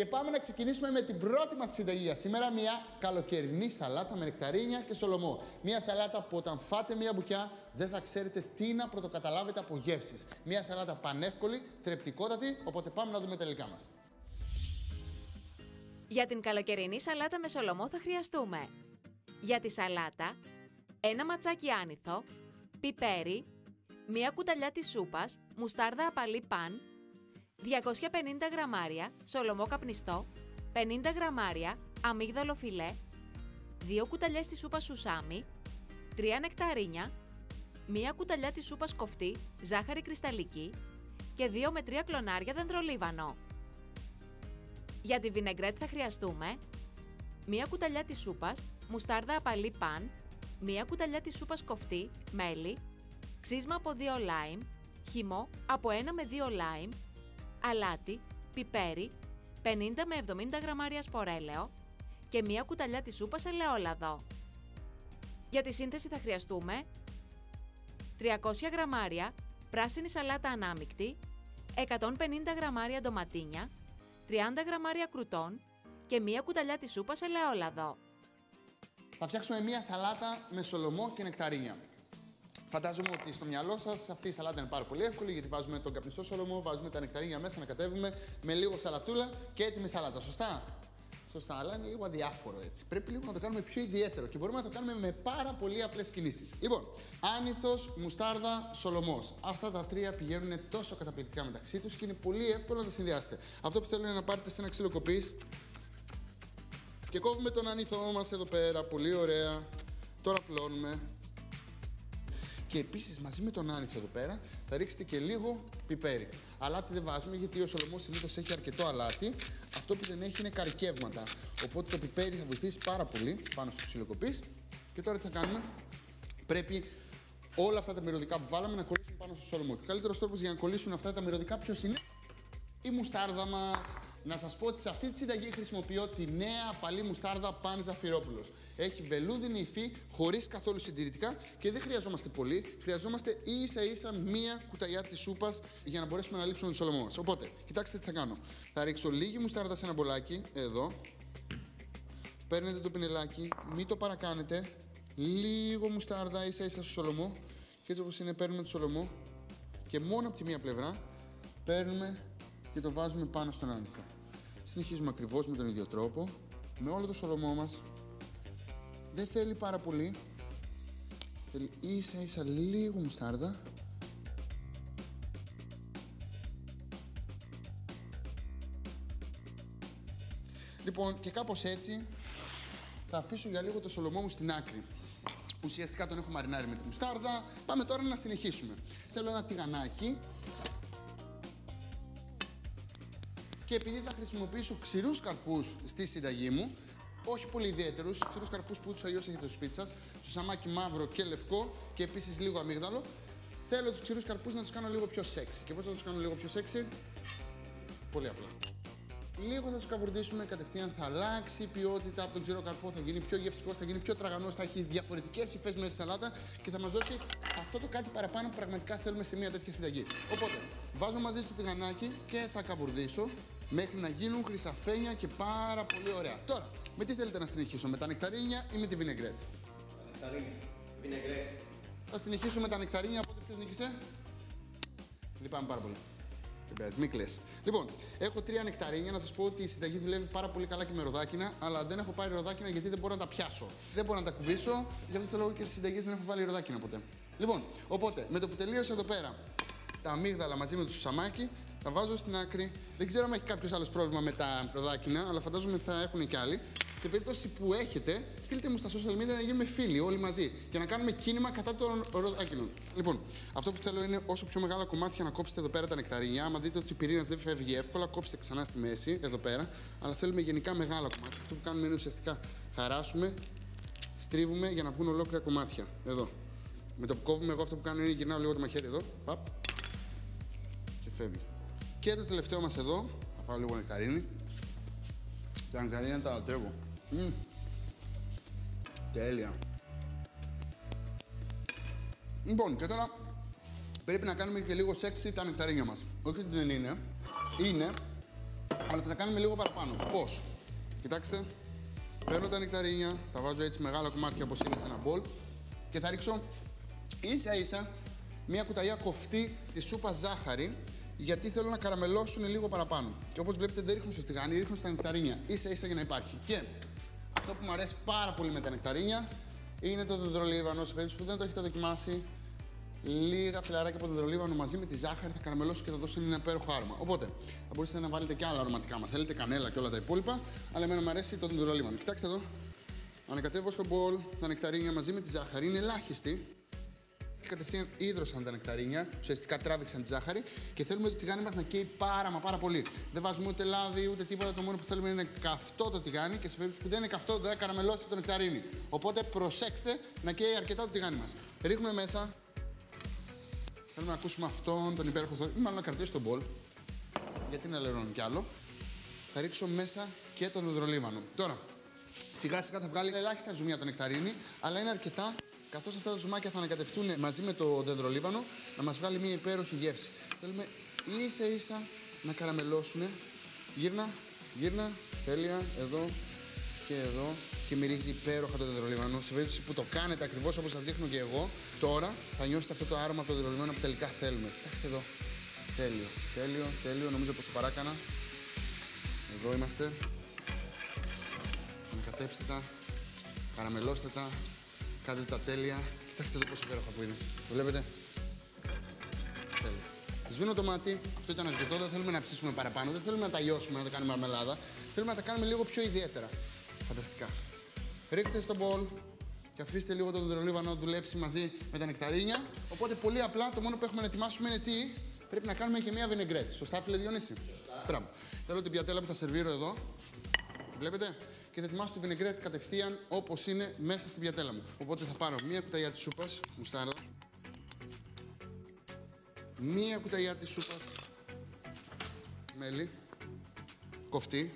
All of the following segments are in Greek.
Και πάμε να ξεκινήσουμε με την πρώτη μας συνταγή για σήμερα. Μια καλοκαιρινή σαλάτα με νεκταρίνια και σολομό. Μια σαλάτα που όταν φάτε μια μπουκιά δεν θα ξέρετε τι να πρωτοκαταλάβετε από γεύσεις. Μια σαλάτα πανεύκολη, θρεπτικότατη, οπότε πάμε να δούμε τα υλικά μας. Για την καλοκαιρινή σαλάτα με σολομό θα χρειαστούμε για τη σαλάτα ένα ματσάκι άνηθο, πιπέρι, μία κουταλιά της σούπας, μουστάρδα απαλή παν, 250 γραμμάρια σολομό καπνιστό, 50 γραμμάρια αμύγδαλο φιλέ, 2 κουταλιές της σούπας σουσάμι, 3 νεκταρίνια, μία κουταλιά της σούπας κοφτή, ζάχαρη κρυσταλλική και 2 με 3 κλονάρια δεντρολίβανο. Για τη βινεγκρέτ θα χρειαστούμε μία κουταλιά της σούπας, μουστάρδα απαλή παν, μία κουταλιά της σούπας κοφτή, μέλι, ξύσμα από 2 λάιμ, χυμό από 1 με 2 λάιμ, αλάτι, πιπέρι, 50 με 70 γραμμάρια σπορέλαιο και μία κουταλιά της σούπας ελαιόλαδο. Για τη σύνθεση θα χρειαστούμε 300 γραμμάρια πράσινη σαλάτα ανάμικτη, 150 γραμμάρια ντοματίνια, 30 γραμμάρια κρουτών και μία κουταλιά της σούπας ελαιόλαδο. Θα φτιάξουμε μία σαλάτα με σολομό και νεκταρίνια. Φαντάζομαι ότι στο μυαλό σας αυτή η σαλάτα είναι πάρα πολύ εύκολη γιατί βάζουμε τον καπνιστό σολομό, βάζουμε τα νεκταρίνια μέσα να κατέβουμε με λίγο σαλατούλα και έτοιμη σαλάτα. Σωστά; Σωστά, αλλά είναι λίγο αδιάφορο έτσι. Πρέπει λίγο να το κάνουμε πιο ιδιαίτερο και μπορούμε να το κάνουμε με πάρα πολύ απλές κινήσεις. Λοιπόν, άνηθος, μουστάρδα, σολομός. Αυτά τα τρία πηγαίνουν τόσο καταπληκτικά μεταξύ τους και είναι πολύ εύκολο να τα συνδυάσετε. Αυτό που θέλω είναι να πάρετε σε ένα ξύλο κοπής και κόβουμε τον άνηθό μας εδώ πέρα. Πολύ ωραία. Τώρα πλώνουμε. Και επίσης μαζί με τον άνηθο εδώ πέρα θα ρίξετε και λίγο πιπέρι. Αλάτι δεν βάζουμε γιατί ο Σολομός συνήθως έχει αρκετό αλάτι. Αυτό που δεν έχει είναι καρικεύματα. Οπότε το πιπέρι θα βοηθήσει πάρα πολύ πάνω στο ξυλοκοπής. Και τώρα τι θα κάνουμε; Πρέπει όλα αυτά τα μυρωδικά που βάλαμε να κολλήσουν πάνω στο Σολομό. Και ο καλύτερος τρόπος για να κολλήσουν αυτά τα μυρωδικά ποιος είναι; Η μουστάρδα μας. Να σας πω ότι σε αυτή τη συνταγή χρησιμοποιώ τη νέα απαλή μουστάρδα Παν Ζαφυρόπουλο. Έχει βελούδινη υφή, χωρίς καθόλου συντηρητικά και δεν χρειαζόμαστε πολύ. Χρειαζόμαστε ίσα ίσα μία κουταλιά της σούπας για να μπορέσουμε να λείψουμε το σολομό μας. Οπότε, κοιτάξτε τι θα κάνω. Θα ρίξω λίγη μουστάρδα σε ένα μπολάκι, εδώ. Παίρνετε το πινελάκι, μην το παρακάνετε. Λίγο μουστάρδα ίσα ίσα στο σολομό. Και έτσι όπως είναι, παίρνουμε το σολομό και μόνο από τη μία πλευρά παίρνουμε και το βάζουμε πάνω στον άνθο. Συνεχίζουμε ακριβώς με τον ίδιο τρόπο, με όλο το σολομό μας. Δεν θέλει πάρα πολύ. Θέλει ίσα ίσα λίγο μουστάρδα. Λοιπόν, και κάπως έτσι θα αφήσω για λίγο το σολομό μου στην άκρη. Ουσιαστικά τον έχω μαρινάρει με τη μουστάρδα. Πάμε τώρα να συνεχίσουμε. Θέλω ένα τηγανάκι και επειδή θα χρησιμοποιήσω ξηρούς καρπούς στη συνταγή μου, όχι πολύ ιδιαίτερους, ξηρούς καρπούς που ούτως αλλιώς έχετε στο σπίτι σας, στο σαμάκι μαύρο και λευκό και επίσης λίγο αμύγδαλο, θέλω τους ξηρούς καρπούς να τους κάνω λίγο πιο σεξι. Και πώς θα τους κάνω λίγο πιο σεξι, πολύ απλά. Λίγο θα τους καβουρδίσουμε, κατευθείαν θα αλλάξει η ποιότητα από τον ξηρό καρπό, θα γίνει πιο γευστικός, θα γίνει πιο τραγανός, θα έχει διαφορετικές υφές μέσα στη σαλάτα και θα μας δώσει αυτό το κάτι παραπάνω που πραγματικά θέλουμε σε μια τέτοια συνταγή. Οπότε, βάζω μαζί στο τηγανάκι και θα καβουρδίσω μέχρι να γίνουν χρυσαφένια και πάρα πολύ ωραία. Τώρα, με τι θέλετε να συνεχίσω, με τα νεκταρίνια ή με τη βινεγκρέτ; Τα νεκταρίνια. Βινεγκρέτ. Θα συνεχίσω με τα νεκταρίνια, οπότε ποιο νίκησε. Λυπάμαι πάρα πολύ. Δεν πειράζει, μην κλαις. Λοιπόν, έχω τρία νεκταρίνια. Να σας πω ότι η συνταγή δουλεύει πάρα πολύ καλά και με ροδάκινα, αλλά δεν έχω πάρει ροδάκινα γιατί δεν μπορώ να τα πιάσω. Δεν μπορώ να τα κουμπίσω, γι' αυτό το λόγο και στις συνταγές δεν έχω βάλει ροδάκινα ποτέ. Λοιπόν, οπότε με το που τελείωσε εδώ πέρα τα αμύγδαλα μαζί με το σουσαμάκι, τα βάζω στην άκρη. Δεν ξέρω αν έχει κάποιος άλλος πρόβλημα με τα ροδάκινα, αλλά φαντάζομαι θα έχουν και άλλοι. Σε περίπτωση που έχετε, στείλτε μου στα social media να γίνουμε φίλοι όλοι μαζί και να κάνουμε κίνημα κατά των ροδάκινων. Λοιπόν, αυτό που θέλω είναι όσο πιο μεγάλα κομμάτια να κόψετε εδώ πέρα τα νεκταρίνια. Άμα δείτε ότι ο πυρήνας δεν φεύγει εύκολα, κόψτε ξανά στη μέση εδώ πέρα. Αλλά θέλουμε γενικά μεγάλα κομμάτια. Αυτό που κάνουμε είναι ουσιαστικά χαράσουμε, στρίβουμε για να βγουν ολόκληρα κομμάτια. Εδώ. Με το που κόβουμε, εγώ αυτό που κάνω είναι γυρνάω λίγο το μαχαίρι εδώ. Παπ. Και φεύγει. Και το τελευταίο μας εδώ, θα φάω λίγο νεκταρίνη. Τα νεκταρίνια τα λατρεύω. Mm. Τέλεια. Λοιπόν, και τώρα πρέπει να κάνουμε και λίγο σεξι τα νεκταρίνια μας. Όχι ότι δεν είναι. Είναι. Αλλά θα τα κάνουμε λίγο παραπάνω. Πώς; Κοιτάξτε. Παίρνω τα νεκταρίνια, τα βάζω έτσι μεγάλα κομμάτια όπως είναι σε ένα μπολ και θα ρίξω ίσα ίσα μια κουταλιά κοφτή της σούπας ζάχαρη γιατί θέλω να καραμελώσουν λίγο παραπάνω. Και όπως βλέπετε δεν ρίχνω στο τηγάνι, ρίχνω στα νεκταρίνια ίσα ίσα για να υπάρχει. Και αυτό που μου αρέσει πάρα πολύ με τα νεκταρίνια είναι το δεντρολίβανο. Σε περίπτωση που δεν το έχετε δοκιμάσει, λίγα φιλαράκια από δεντρολίβανο μαζί με τη ζάχαρη θα καραμελώσουν και θα δώσουν ένα υπέροχο άρωμα. Οπότε θα μπορούσατε να βάλετε και άλλα αρωματικά. Μα θέλετε κανέλα και όλα τα υπόλοιπα, αλλά εμένα μου αρέσει το δεντρολίβανο. Κοιτάξτε εδώ. Ανακατεύω στο μπολ τα νεκταρίνια μαζί με τη ζάχαρη, είναι ελάχιστη. Και κατευθείαν ίδρωσαν τα νεκταρίνια, ουσιαστικά τράβηξαν τη ζάχαρη και θέλουμε το τηγάνι μας να καίει πάρα μα πάρα πολύ. Δεν βάζουμε ούτε λάδι ούτε τίποτα. Το μόνο που θέλουμε είναι καυτό το τηγάνι και σε περίπτωση που δεν είναι καυτό δεν θα καραμελώσει το νεκταρίνι. Οπότε προσέξτε να καίει αρκετά το τηγάνι μας. Ρίχνουμε μέσα Θέλουμε να ακούσουμε αυτόν τον υπέροχο θόρυβο. Μάλλον να κρατήσω τον μπολ. Γιατί να λερώνω κι άλλο. Θα ρίξω μέσα και τον υδρολίμανο. Τώρα, σιγά σιγά θα βγάλει ελάχιστα ζουμιά το νεκταρίνι, αλλά είναι αρκετά καθώς αυτά τα ζουμάκια θα ανακατευτούν μαζί με το δεντρολίβανο να μας βγάλει μια υπέροχη γεύση. Θέλουμε ίσα ίσα να καραμελώσουν. Γύρνα, γύρνα, τέλεια, εδώ και εδώ και μυρίζει υπέροχα το δεντρολίμανο. Σε περίπτωση που το κάνετε ακριβώς όπως σας δείχνω και εγώ, τώρα θα νιώσετε αυτό το άρωμα από το δεντρολίμανο που τελικά θέλουμε. Κοιτάξτε εδώ. Τέλειο, τέλειο, τέλειο. Νομίζω πως το παράκανα. Εδώ είμαστε. Ανακατέψτε τα. Καραμελώστε τα. Κάντε τα τέλεια. Κοιτάξτε εδώ πόσο υπέροχα που είναι. Το βλέπετε; Τέλεια. Σβήνω το μάτι. Αυτό ήταν αρκετό. Δεν θέλουμε να ψήσουμε παραπάνω. Δεν θέλουμε να τα λιώσουμε, να τα κάνουμε μαρμελάδα. Θέλουμε να τα κάνουμε λίγο πιο ιδιαίτερα. Φανταστικά. Ρίχτε στο μπολ και αφήστε λίγο το δεντρολίβανο να δουλέψει μαζί με τα νεκταρίνια. Οπότε πολύ απλά το μόνο που έχουμε να ετοιμάσουμε είναι τι; Πρέπει να κάνουμε και μία βινεγκρέτ. Σωστά, φίλε Διονύση; Σωστά. Μπράβο. Θέλω την πιατέλα που θα σερβίρω εδώ. Βλέπετε; Και θα ετοιμάσω το βινεγκρέτ κατευθείαν όπως είναι μέσα στην πιατέλα μου. Οπότε θα πάρω μία κουταλιά της σούπας, μουστάρδα. Μία κουταλιά της σούπας. Μέλι. Κοφτή.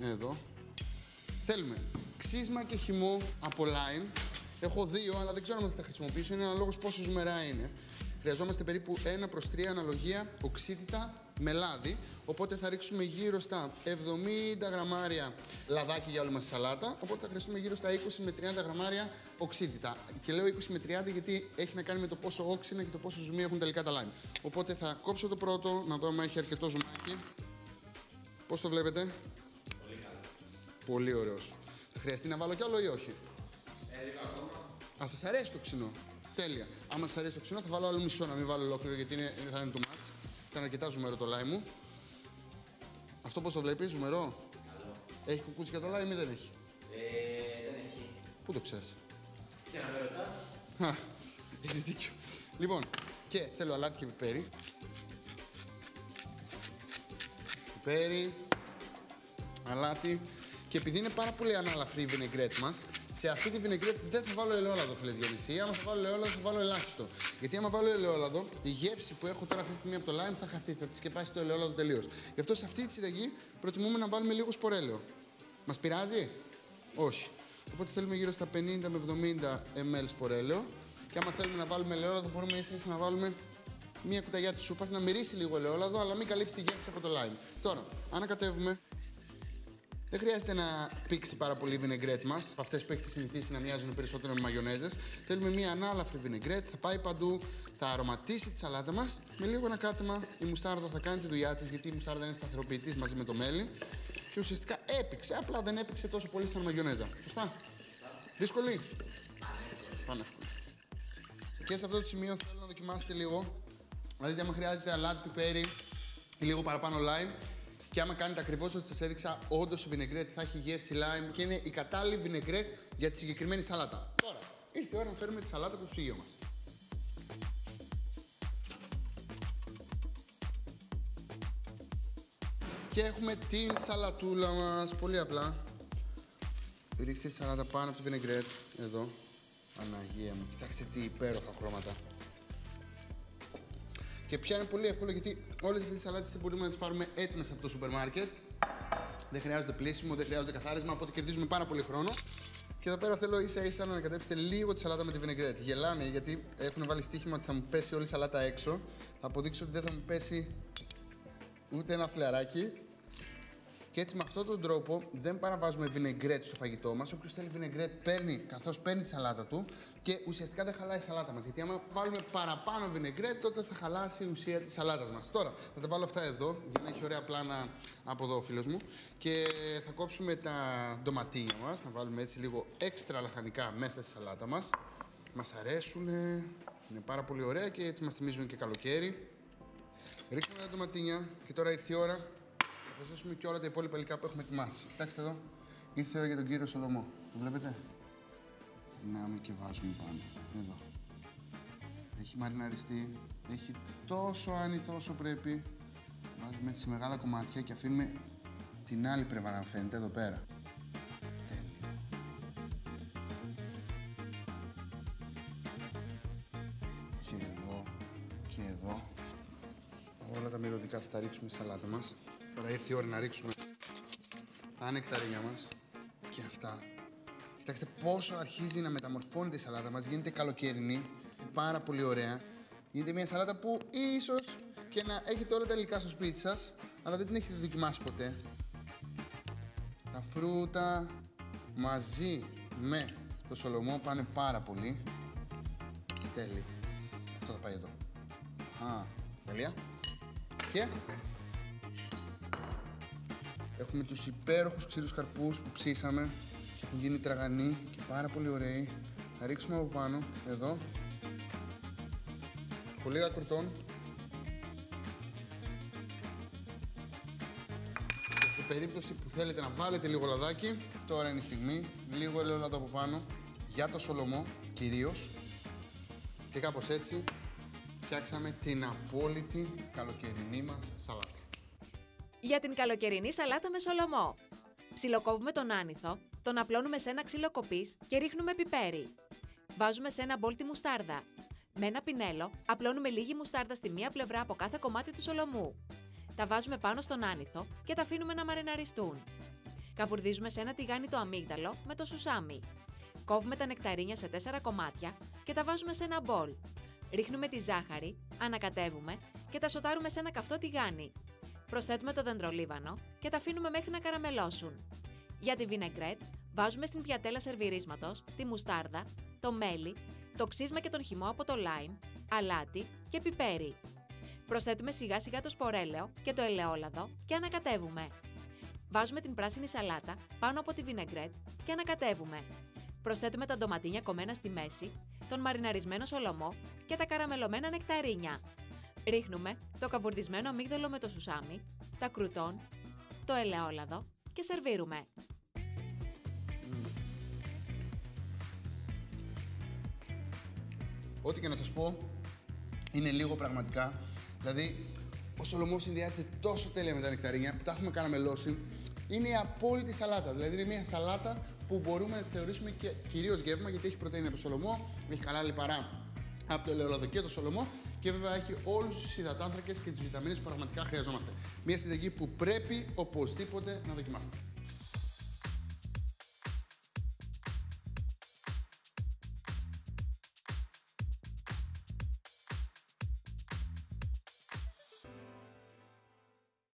Εδώ. Θέλουμε ξύσμα και χυμό από lime. Έχω δύο, αλλά δεν ξέρω αν θα τα χρησιμοποιήσω. Είναι αναλόγω πόσος ζουμερά είναι. Χρειαζόμαστε περίπου 1 προς 3 αναλογία οξύτητα με λάδι. Οπότε θα ρίξουμε γύρω στα 70 γραμμάρια λαδάκι για όλη μας τη σαλάτα. Οπότε θα χρειαστούμε γύρω στα 20 με 30 γραμμάρια οξύτητα. Και λέω 20 με 30 γιατί έχει να κάνει με το πόσο όξινα και το πόσο ζουμί έχουν τελικά τα lime. Οπότε θα κόψω το πρώτο, να δω αν έχει αρκετό ζουμάκι. Πώς το βλέπετε; Πολύ ωραίος. Θα χρειαστεί να βάλω κι άλλο ή όχι; Α σας αρέσει το ξινό. Τέλεια. Άμα σας αρέσει το ξινό, θα βάλω άλλο μισό να μην βάλω ολόκληρο γιατί είναι, θα είναι το μάτς. Ήταν αρκετά ζουμερό το λάι μου. Αυτό πώς το βλέπεις, ζουμερό. Καλό. Έχει κουκούτσια το λάι ή δεν έχει; Ε, δεν έχει. Πού το ξέρεις; Και να με ρωτάς. Έχεις δίκιο. Λοιπόν, και θέλω αλάτι και πιπέρι. Πιπέρι, αλάτι. Και επειδή είναι πάρα πολύ αναλαφρύ η βινεγκρέτ μας, σε αυτή τη βινεγκρέτ δεν θα βάλω ελαιόλαδο, φίλε Διονύση. Άμα θα βάλω ελαιόλαδο, θα βάλω ελάχιστο. Γιατί άμα βάλω ελαιόλαδο, η γεύση που έχω τώρα αυτή τη στιγμή από το lime θα χαθεί, θα της σκεπάσει το ελαιόλαδο τελείως. Γι' αυτό σε αυτή τη συνταγή προτιμούμε να βάλουμε λίγο σπορέλαιο. Μας πειράζει; Όχι. Οπότε θέλουμε γύρω στα 50 με 70 ml σπορέλαιο. Και άμα θέλουμε να βάλουμε ελαιόλαδο, μπορούμε ίσα να βάλουμε μία κουταλιά της σούπας, να μυρίσει λίγο ελαιόλαδο, αλλά μην καλύψει τη γεύση από το lime. Τώρα, ανακατεύουμε δεν χρειάζεται να πήξει πάρα πολύ η βινεγκρέτ μας, αυτές που έχετε συνηθίσει να μοιάζουν περισσότερο με μαγιονέζες. Θέλουμε μια ανάλαφρη βινεγκρέτ, θα πάει παντού, θα αρωματίσει τη σαλάτα μας. Με λίγο ένα κάτεμα η μουστάρδα θα κάνει τη δουλειά της, γιατί η μουστάρδα είναι σταθεροποιητής μαζί με το μέλι. Και ουσιαστικά έπηξε, απλά δεν έπηξε τόσο πολύ σαν μαγιονέζα. Σωστά. Δύσκολη. Πάμε εύκολο. Και σε αυτό το σημείο θέλω να δοκιμάσετε λίγο. Δηλαδή, αν χρειάζεται αλάτι, πιπέρι ή λίγο παραπάνω lime, και άμα κάνετε ακριβώς ό,τι σας έδειξα, όντως η βινεγκρέτ θα έχει γεύση lime και είναι η κατάλληλη βινεγκρέτ για τη συγκεκριμένη σαλάτα. Τώρα, ήρθε η ώρα να φέρουμε τη σαλάτα από το ψυγείο μας. Και έχουμε την σαλατούλα μας, πολύ απλά. Ρίξτε τη σαλάτα πάνω από το βινεγκρέτ, εδώ. Αναγία μου, κοιτάξτε τι υπέροχα χρώματα. Και πια είναι πολύ εύκολο γιατί όλες αυτές τις σαλάτες μπορούμε να τις πάρουμε έτοιμες από το σούπερ μάρκετ. Δεν χρειάζεται πλήσιμο, δεν χρειάζεται καθάρισμα, οπότε κερδίζουμε πάρα πολύ χρόνο. Και εδώ πέρα θέλω ίσα ίσα να ανακατέψετε λίγο τη σαλάτα με τη βινεγκρέτ. Γελάνε γιατί έχουν βάλει στοίχημα ότι θα μου πέσει όλη η σαλάτα έξω. Θα αποδείξω ότι δεν θα μου πέσει ούτε ένα φλεράκι. Και έτσι με αυτόν τον τρόπο δεν παραβάζουμε βινεγκρέτ στο φαγητό μας. Όποιος θέλει βινεγκρέτ παίρνει καθώς παίρνει τη σαλάτα του και ουσιαστικά δεν χαλάει η σαλάτα μας. Γιατί άμα βάλουμε παραπάνω βινεγκρέτ, τότε θα χαλάσει η ουσία της σαλάτας μας. Τώρα θα τα βάλω αυτά εδώ για να έχει ωραία πλάνα από εδώ ο φίλος μου. Και θα κόψουμε τα ντοματίνια μας, να βάλουμε έτσι λίγο έξτρα λαχανικά μέσα στη σαλάτα μας. Μας αρέσουν, είναι πάρα πολύ ωραία και έτσι μας θυμίζουν και καλοκαίρι. Ρίξαμε τα ντοματίνια και τώρα ήρθε η ώρα να προσθέσουμε και όλα τα υπόλοιπα υλικά που έχουμε ετοιμάσει. Κοιτάξτε εδώ, ήρθε η ώρα για τον κύριο Σολομό. Το βλέπετε; Να και βάζουμε πάνω. Εδώ. Έχει μαριναριστεί, έχει τόσο άνηθο όσο πρέπει. Βάζουμε έτσι μεγάλα κομμάτια και αφήνουμε την άλλη πλευρά να φαίνεται εδώ πέρα. Τέλειο. Και εδώ και εδώ. Όλα τα μυρωδικά θα τα ρίξουμε στη σαλάτα μας. Τώρα ήρθε η ώρα να ρίξουμε τα νεκταρίνια μας και αυτά. Κοιτάξτε πόσο αρχίζει να μεταμορφώνεται η σαλάτα μας. Γίνεται καλοκαιρινή, πάρα πολύ ωραία. Γίνεται μια σαλάτα που ίσως και να έχετε όλα τα υλικά στο σπίτι σας, αλλά δεν την έχετε δοκιμάσει ποτέ. Τα φρούτα μαζί με το σολομό πάνε πάρα πολύ. Τέλειο. Αυτό θα πάει εδώ. Α, τέλεια. Και έχουμε τους υπέροχους ξύλους καρπούς που ψήσαμε και έχουν γίνει τραγανοί και πάρα πολύ ωραίοι. Θα ρίξουμε από πάνω, εδώ. Πολύ λίγα κουρτών. Και σε περίπτωση που θέλετε να βάλετε λίγο λαδάκι, τώρα είναι η στιγμή, λίγο ελαιόλαδο από πάνω, για το σολομό κυρίως. Και κάπως έτσι φτιάξαμε την απόλυτη καλοκαιρινή μας σαλάτα. Για την καλοκαιρινή σαλάτα με σολομό. Ψιλοκόβουμε τον άνηθο, τον απλώνουμε σε ένα ξύλο κοπής και ρίχνουμε πιπέρι. Βάζουμε σε ένα μπολ τη μουστάρδα. Με ένα πινέλο απλώνουμε λίγη μουστάρδα στη μία πλευρά από κάθε κομμάτι του σολομού. Τα βάζουμε πάνω στον άνηθο και τα αφήνουμε να μαρεναριστούν. Καβουρδίζουμε σε ένα τηγάνι το αμύγδαλο με το σουσάμι. Κόβουμε τα νεκταρίνια σε 4 κομμάτια και τα βάζουμε σε ένα μπολ. Ρίχνουμε τη ζάχαρη, ανακατεύουμε και τα σοτάρουμε σε ένα καυτό τηγάνι. Προσθέτουμε το δεντρολίβανο και τα αφήνουμε μέχρι να καραμελώσουν. Για τη βινεγκρέτ, βάζουμε στην πιατέλα σερβιρίσματος τη μουστάρδα, το μέλι, το ξύσμα και τον χυμό από το λάιμ, αλάτι και πιπέρι. Προσθέτουμε σιγά σιγά το σπορέλαιο και το ελαιόλαδο και ανακατεύουμε. Βάζουμε την πράσινη σαλάτα πάνω από τη βινεγκρέτ και ανακατεύουμε. Προσθέτουμε τα ντοματίνια κομμένα στη μέση, τον μαριναρισμένο σολομό και τα καραμελωμένα νεκταρίνια. Ρίχνουμε το καβουρδισμένο αμύγδαλο με το σουσάμι, τα κρουτόν, το ελαιόλαδο και σερβίρουμε. Ό,τι και να σας πω, είναι λίγο πραγματικά. Δηλαδή, ο Σολομός συνδυάζεται τόσο τέλεια με τα νεκταρίνια που τα έχουμε καραμελώσει. Είναι η απόλυτη σαλάτα. Δηλαδή, είναι μια σαλάτα που μπορούμε να τη θεωρήσουμε και κυρίως γεύμα γιατί έχει πρωτεΐνη από το Σολομό, έχει καλά λιπαρά από το ελαιόλαδο και το Σολομό και βέβαια έχει όλους τους υδατάνθρακες και τις βιταμίνες που πραγματικά χρειαζόμαστε. Μια συνταγή που πρέπει οπωσδήποτε να δοκιμάσετε.